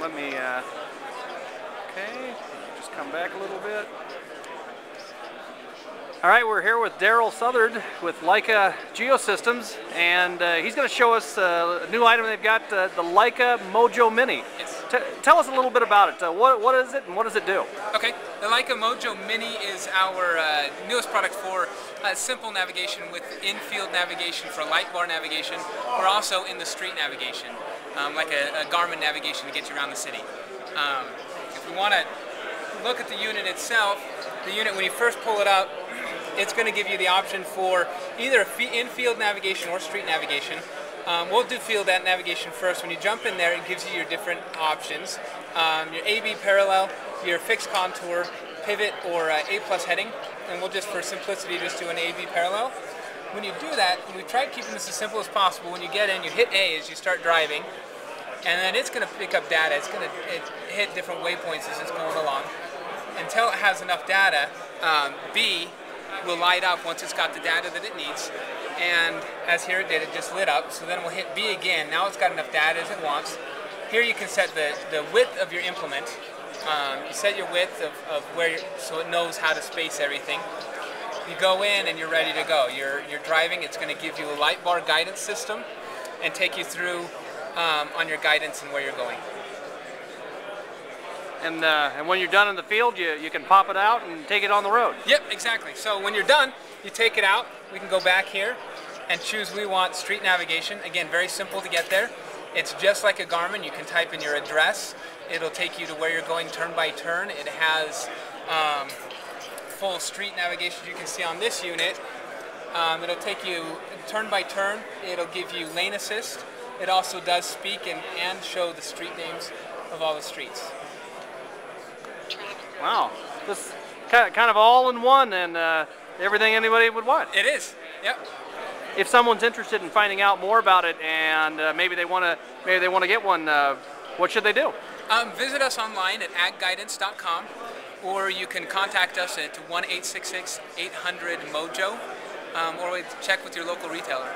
let me, uh, okay, just come back a little bit. All right, we're here with Daryl Southard with Leica Geosystems, and uh, he's going to show us uh, a new item they've got, uh, the Leica mojoMINI. Yes. T tell us a little bit about it. Uh, what, what is it and what does it do? Okay, the Leica Mojo Mini is our uh, newest product for uh, simple navigation with in-field navigation for light bar navigation. We're also in the street navigation, um, like a, a, Garmin navigation to get you around the city. Um, if we want to look at the unit itself, the unit, when you first pull it out, it's going to give you the option for either in-field navigation or street navigation. Um, we'll do field navigation first. When you jump in there, it gives you your different options. Um, your AB parallel, your fixed contour, pivot, or uh, A plus heading. And we'll just, for simplicity, just do an AB parallel. When you do that, we tried keeping this as simple as possible. When you get in, you hit A as you start driving, and then it's going to pick up data. It's going to hit different waypoints as it's going along. Until it has enough data, um, B will light up once it's got the data that it needs. And as here it did, it just lit up. So then we'll hit B again. Now it's got enough data as it wants. Here you can set the, the width of your implement. Um, you set your width of, of where so it knows how to space everything. You go in and you're ready to go. You're, you're driving, it's going to give you a light bar guidance system and take you through um, on your guidance and where you're going. And, uh, and when you're done in the field, you, you can pop it out and take it on the road. Yep, exactly. So when you're done, you take it out. We can go back here and choose we want street navigation. Again, very simple to get there. It's just like a Garmin. You can type in your address. It'll take you to where you're going turn by turn. It has um, full street navigation you can see on this unit. Um, it'll take you turn by turn. It'll give you lane assist. It also does speak and, and show the street names of all the streets. Wow, this kind of all in one and uh, everything anybody would want. It is. Yep. If someone's interested in finding out more about it and uh, maybe they want to maybe they want to get one, uh, what should they do? Um, visit us online at agguidance.com or you can contact us at 1 800 mojo um, or check with your local retailer.